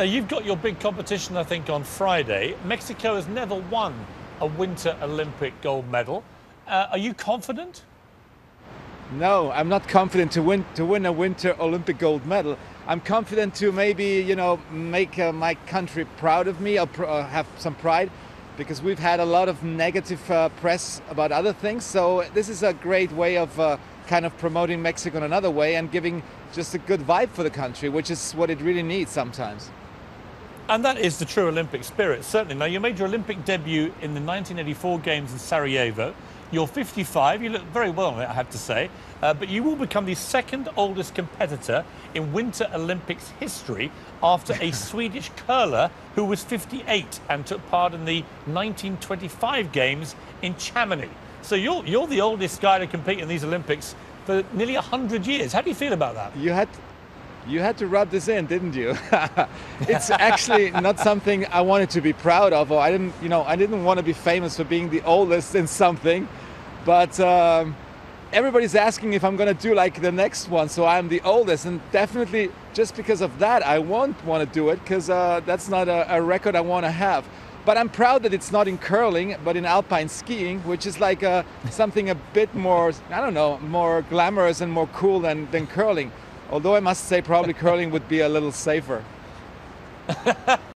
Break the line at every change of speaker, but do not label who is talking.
Now, you've got your big competition, I think, on Friday. Mexico has never won a Winter Olympic gold medal. Uh, are you confident?
No, I'm not confident to win to win a Winter Olympic gold medal. I'm confident to maybe you know make uh, my country proud of me or pr- uh, have some pride, because we've had a lot of negative uh, press about other things. So this is a great way of uh, kind of promoting Mexico in another way and giving just a good vibe for the country, which is what it really needs sometimes.
And that is the true Olympic spirit, certainly. Now, you made your Olympic debut in the 1984 Games in Sarajevo. You're 55. You look very well on it, I have to say. Uh, but you will become the second oldest competitor in Winter Olympics history after a Swedish curler who was 58 and took part in the 1925 Games in Chamonix. So you're, you're the oldest guy to compete in these Olympics for nearly 100 years. How do you feel about that?
You had you had to rub this in, didn't you? it's actually not something I wanted to be proud of, or I didn't, you know, I didn't want to be famous for being the oldest in something. But um, everybody's asking if I'm going to do like the next one, so I'm the oldest, and definitely just because of that, I won't want to do it because uh, that's not a, a record I want to have. But I'm proud that it's not in curling, but in alpine skiing, which is like uh, something a bit more, I don't know, more glamorous and more cool than, than curling. Although I must say, probably curling would be a little safer.